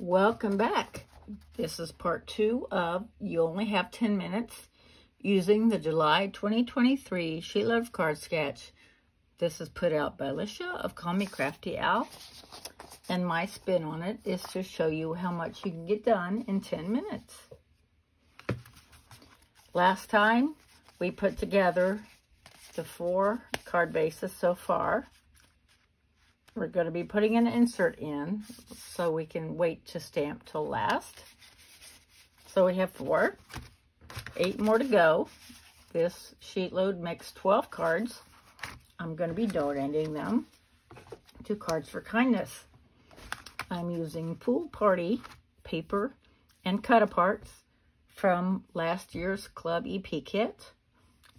Welcome back. This is part two of You Only Have 10 Minutes using the July 2023 Sheet Load Card Sketch. This is put out by Alicia of Call Me Crafty Owl. And my spin on it is to show you how much you can get done in 10 minutes. Last time, we put together the four card bases so far. We're going to be putting an insert in so we can wait to stamp till last. So we have four, eight more to go. This sheet load makes 12 cards. I'm going to be donating them to Cards for Kindness. I'm using Pool Party paper and cut-aparts from last year's Club EP kit.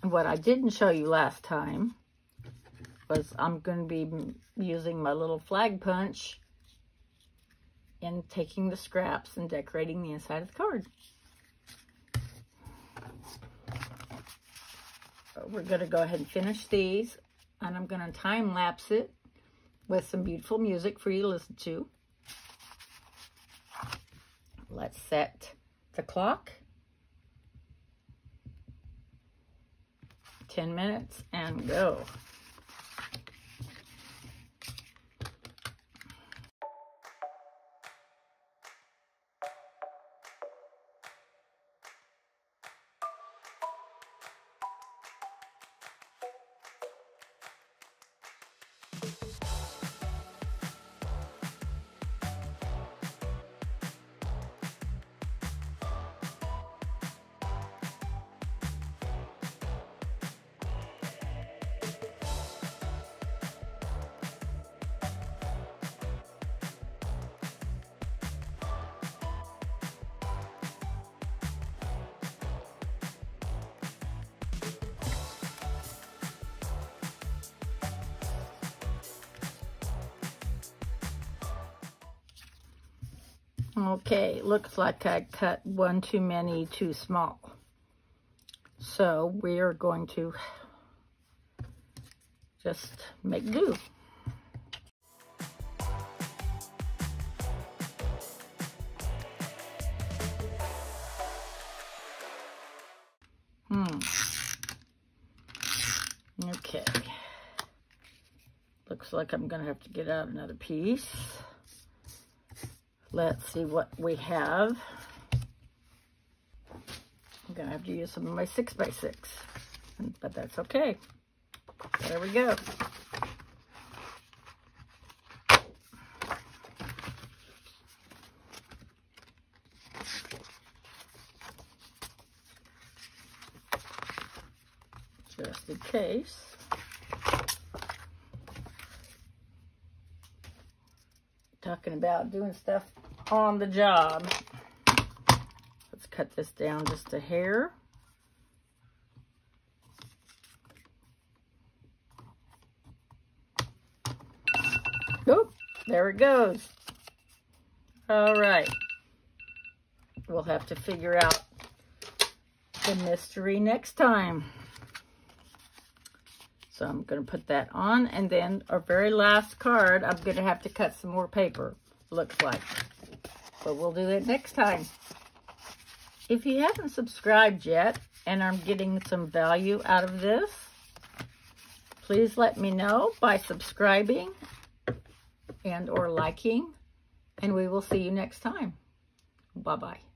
And what I didn't show you last time was I'm going to be using my little flag punch and taking the scraps and decorating the inside of the card. We're going to go ahead and finish these and I'm going to time lapse it with some beautiful music for you to listen to. Let's set the clock. 10 minutes and go. Okay, looks like I cut one too many too small. So we are going to just make do. Hmm. Okay. Looks like I'm going to have to get out another piece. Let's see what we have. I'm to have to use some of my 6 by 6 but that's okay. There we go. Just in case. Talking about doing stuff on the job. Let's cut this down just a hair. Oh, there it goes. All right. We'll have to figure out the mystery next time. So I'm going to put that on. And then our very last card, I'm going to have to cut some more paper, looks like. But we'll do that next time. If you haven't subscribed yet and I'm getting some value out of this, please let me know by subscribing and or liking. And we will see you next time. Bye-bye.